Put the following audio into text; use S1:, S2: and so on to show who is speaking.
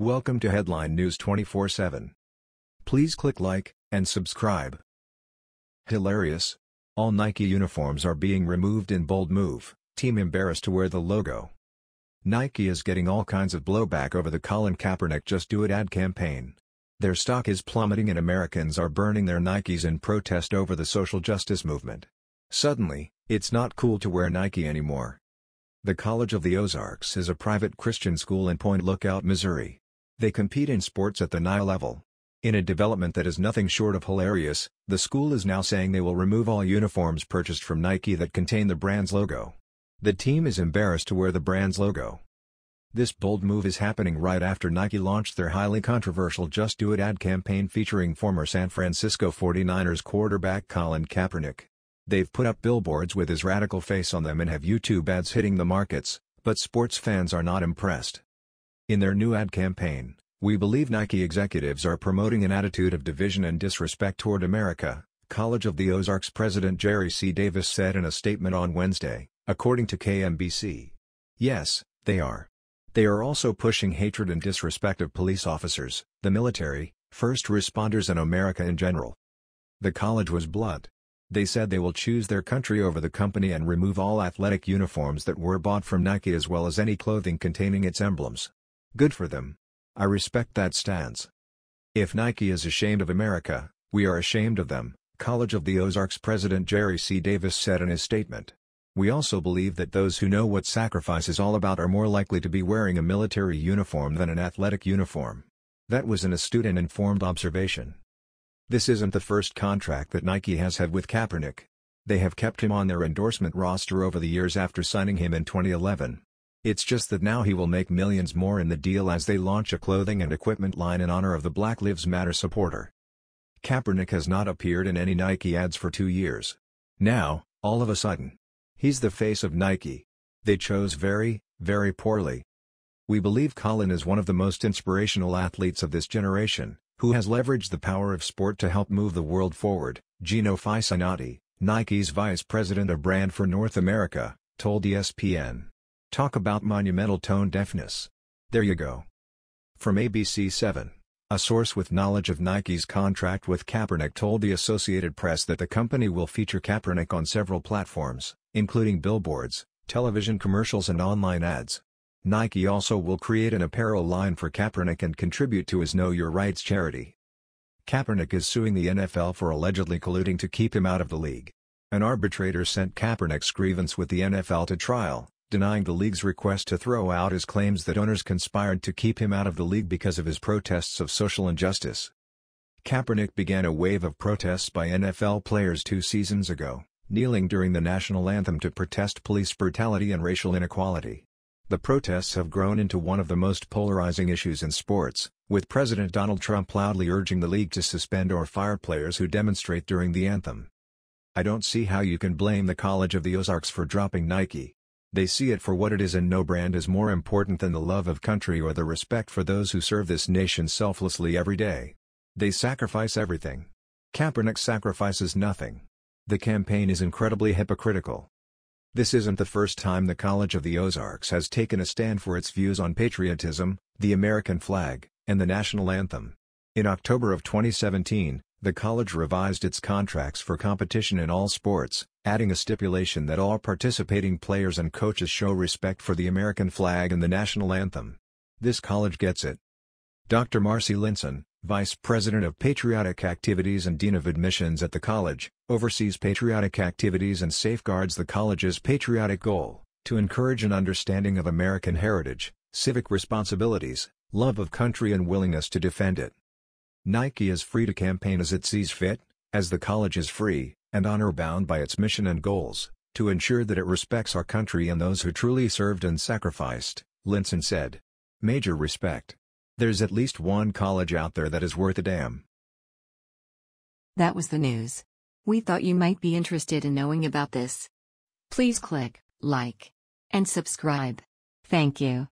S1: Welcome to Headline News 24/7. Please click like and subscribe. Hilarious. All Nike uniforms are being removed in bold move, team embarrassed to wear the logo. Nike is getting all kinds of blowback over the Colin Kaepernick Just Do It ad campaign. Their stock is plummeting and Americans are burning their Nikes in protest over the social justice movement. Suddenly, it's not cool to wear Nike anymore. The College of the Ozarks is a private Christian school in Point Lookout, Missouri. They compete in sports at the NAIA level. In a development that is nothing short of hilarious, the school is now saying they will remove all uniforms purchased from Nike that contain the brand's logo. The team is embarrassed to wear the brand's logo. This bold move is happening right after Nike launched their highly controversial Just Do It ad campaign featuring former San Francisco 49ers quarterback Colin Kaepernick. They've put up billboards with his radical face on them and have YouTube ads hitting the markets, but sports fans are not impressed. In their new ad campaign, we believe Nike executives are promoting an attitude of division and disrespect toward America, College of the Ozarks President Jerry C. Davis said in a statement on Wednesday, according to KMBC. Yes, they are. They are also pushing hatred and disrespect of police officers, the military, first responders and America in general. The college was blunt. They said they will choose their country over the company and remove all athletic uniforms that were bought from Nike as well as any clothing containing its emblems. Good for them. I respect that stance. If Nike is ashamed of America, we are ashamed of them, College of the Ozarks President Jerry C. Davis said in his statement. We also believe that those who know what sacrifice is all about are more likely to be wearing a military uniform than an athletic uniform. That was an astute and informed observation. This isn't the first contract that Nike has had with Kaepernick. They have kept him on their endorsement roster over the years after signing him in 2011. It's just that now he will make millions more in the deal as they launch a clothing and equipment line in honor of the Black Lives Matter supporter. Kaepernick has not appeared in any Nike ads for two years. Now, all of a sudden, He's the face of Nike. They chose very, very poorly. We believe Colin is one of the most inspirational athletes of this generation, who has leveraged the power of sport to help move the world forward, Gino Fisanotti, Nike's vice president of brand for North America, told ESPN. Talk about monumental tone deafness. There you go. From ABC 7. A source with knowledge of Nike's contract with Kaepernick told the Associated Press that the company will feature Kaepernick on several platforms, including billboards, television commercials and online ads. Nike also will create an apparel line for Kaepernick and contribute to his Know Your Rights charity. Kaepernick is suing the NFL for allegedly colluding to keep him out of the league. An arbitrator sent Kaepernick's grievance with the NFL to trial, denying the league's request to throw out his claims that owners conspired to keep him out of the league because of his protests of social injustice. Kaepernick began a wave of protests by NFL players two seasons ago, kneeling during the national anthem to protest police brutality and racial inequality. The protests have grown into one of the most polarizing issues in sports, with President Donald Trump loudly urging the league to suspend or fire players who demonstrate during the anthem. I don't see how you can blame the College of the Ozarks for dropping Nike. They see it for what it is and no brand is more important than the love of country or the respect for those who serve this nation selflessly every day. They sacrifice everything. Kaepernick sacrifices nothing. The campaign is incredibly hypocritical. This isn't the first time the College of the Ozarks has taken a stand for its views on patriotism, the American flag, and the national anthem. In October of 2017, the college revised its contracts for competition in all sports, adding a stipulation that all participating players and coaches show respect for the American flag and the national anthem. This college gets it. Dr. Marcy Linson, Vice President of Patriotic Activities and Dean of Admissions at the college, oversees patriotic activities and safeguards the college's patriotic goal, to encourage an understanding of American heritage, civic responsibilities, love of country and willingness to defend it. Nike is free to campaign as it sees fit, as the college is free, and honor-bound by its mission and goals, to ensure that it respects our country and those who truly served and sacrificed, Linson said. Major respect. There's at least one college out there that is worth a damn.
S2: That was the news. We thought you might be interested in knowing about this. Please click like and subscribe. Thank you.